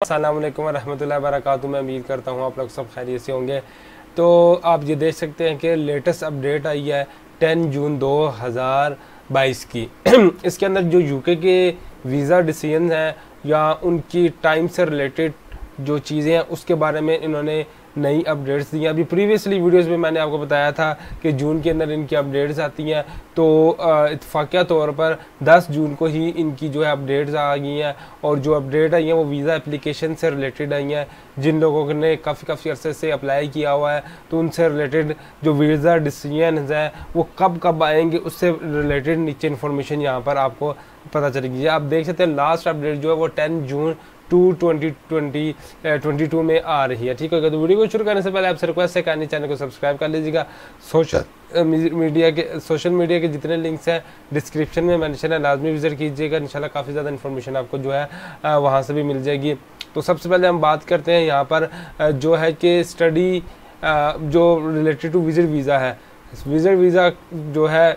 अल्लाम वरहमल वरक मैं उम्मीद करता हूँ आप लोग सब खैरियत से होंगे। तो आप ये देख सकते हैं कि लेटेस्ट अपडेट आई है 10 जून 2022 की। इसके अंदर जो यूके के वीज़ा डिसीज़न हैं या उनकी टाइम से रिलेटेड जो चीज़ें हैं, उसके बारे में इन्होंने नई अपडेट्स दी हैं। अभी प्रीवियसली वीडियोस में मैंने आपको बताया था कि जून के अंदर इनकी अपडेट्स आती हैं। तो इतफाक़िया तौर पर 10 जून को ही इनकी जो है अपडेट्स आ गई हैं और जो अपडेट आई हैं वो वीज़ा एप्लीकेशन से रिलेटेड आई हैं। जिन लोगों ने काफ़ी काफ़ी अरसे से अप्लाई किया हुआ है तो उनसे रिलेटेड जो वीज़ा डिसीज़न हैं, वो कब कब आएँगे, उससे रिलेटेड नीचे इन्फॉर्मेशन यहाँ पर आपको पता चलेगी। आप देख सकते हैं लास्ट अपडेट जो है वो ten June two twenty twenty twenty two में आ रही है ठीक है? तो वीडियो को शुरू करने से पहले आपसे रिक्वेस्ट है कहानी चैनल को सब्सक्राइब कर लीजिएगा। सोशल मीडिया के सोशल मीडिया के जितने लिंक्स हैं डिस्क्रिप्शन में मैंशन है लाजमी विज़िट कीजिएगा। इंशाल्लाह काफ़ी ज़्यादा इन्फॉर्मेशन आपको जो है वहाँ से भी मिल जाएगी। तो सबसे पहले हम बात करते हैं यहाँ पर जो है कि स्टडी जो रिलेटेड टू विज़िट वीज़ा है। विज़िट वीज़ा जो है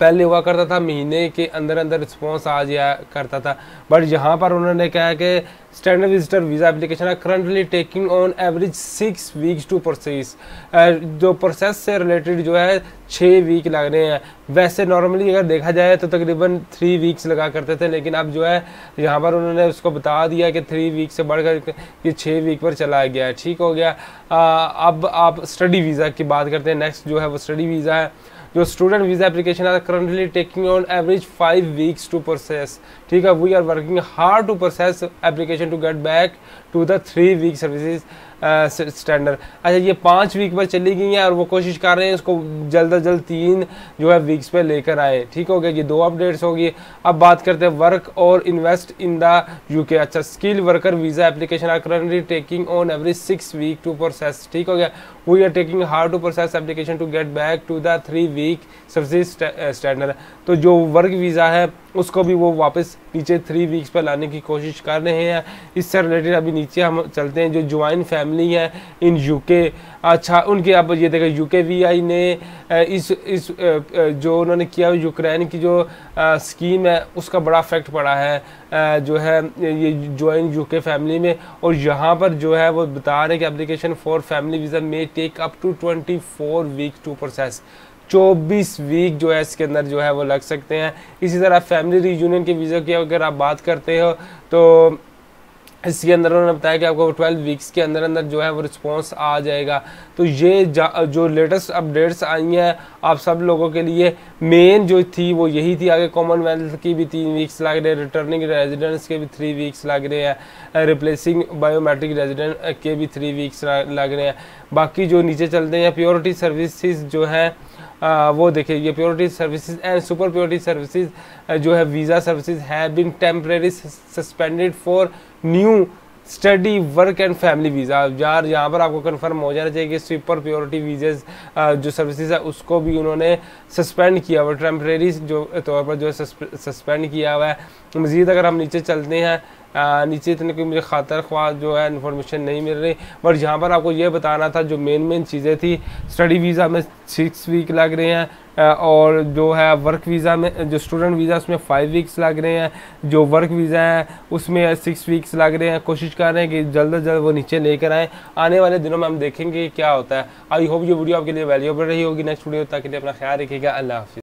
पहले हुआ करता था महीने के अंदर अंदर रिस्पॉन्स आ जाया करता था। बट यहाँ पर उन्होंने कहा कि standard visitor visa application are currently taking on average six weeks to process जो प्रोसेस से रिलेटेड जो है छः वीक लग रहे हैं। वैसे नॉर्मली अगर देखा जाए तो तकरीबन थ्री वीक्स लगा करते थे लेकिन अब जो है यहाँ पर उन्होंने उसको बता दिया कि थ्री वीक से बढ़कर ये छः वीक पर चला गया ठीक हो गया। आ, अब आप स्टडी वीज़ा की बात करते हैं। नेक्स्ट जो है वो स्टडी वीज़ा है। जो student visa application are currently taking on average five weeks to process ठीक है we are working hard to process application to get back to the three week services standard अच्छा ये पाँच वीक पर चली गई हैं और वो कोशिश कर रहे हैं इसको जल्द अज जल्द तीन जो है वीक्स पे लेकर आए। ठीक हो गया? ये दो अपडेट्स होगी अब बात करते हैं वर्क और इन्वेस्ट इन द यूके अच्छा skill worker visa application are currently taking on every six week to process ठीक हो गया? We are taking hard to process application to get back to the three week service standard तो जो work visa है उसको भी वो वापस नीचे थ्री वीक्स पर लाने की कोशिश कर रहे हैं। इससे रिलेटेड अभी नीचे हम चलते हैं, जो ज्वाइन फैमिली है इन यूके अच्छा उनके अब ये देखें यूके वी आई ने इस इस जो उन्होंने किया यूक्रेन की जो स्कीम है, उसका बड़ा इफ़ेक्ट पड़ा है जो है, ये ज्वाइन यूके फैमिली में। और यहाँ पर जो है, वो बता रहे हैं कि application for family visa may take up to twenty four week to process चौबीस वीक जो है इसके अंदर जो है वो लग सकते हैं। इसी तरह फैमिली रीयूनियन के वीज़ा की अगर आप बात करते हो तो इसके अंदर उन्होंने बताया कि आपको ट्वेल्व वीक्स के अंदर अंदर जो है वो रिस्पॉन्स आ जाएगा। तो ये जो लेटेस्ट अपडेट्स आई हैं आप सब लोगों के लिए मेन जो थी वो यही थी। आगे कॉमनवेल्थ की भी तीन वीक्स लग रहे हैं रिटर्निंग रेजिडेंट्स के भी थ्री वीक्स लग रहे हैं रिप्लेसिंग बायोमेट्रिक रेजिडेंट के भी थ्री वीक्स लग रहे हैं। बाकी जो नीचे चलते हैं प्योरिटी सर्विसेज़ जो है वो देखिए, ये priority services and super priority services जो है visa services have been temporary suspended for new study work and family visa यार, यहाँ पर आपको कंफर्म हो जाना चाहिए कि सुपर प्योरिटी वीज़ेज जो सर्विसेज़ है, उसको भी उन्होंने सस्पेंड किया हुआ टेम्प्रेरी जो तौर पर जो है सस्पेंड किया हुआ है। मज़ीद अगर हम नीचे चलते हैं नीचे इतने कोई मुझे खातर ख्वाह जो है इन्फॉर्मेशन नहीं मिल रही। बट यहाँ पर आपको ये बताना था, जो मेन मेन चीज़ें थी स्टडी वीज़ा में सिक्स वीक लग रहे हैं और जो है वर्क वीज़ा में, जो स्टूडेंट वीज़ा उसमें फाइव वीक्स लग रहे हैं। जो वर्क वीज़ा है, उसमें सिक्स वीक्स लग रहे हैं। कोशिश कर रहे हैं कि जल्द अज जल्द वो नीचे लेकर आएँ। आने वाले दिनों में हम देखेंगे क्या होता है। आई होप ये वीडियो आपके लिए वैल्यूबल रही होगी। नेक्स्ट वीडियो तक के लिए अपना ख्याल रखिएगा। अल्लाह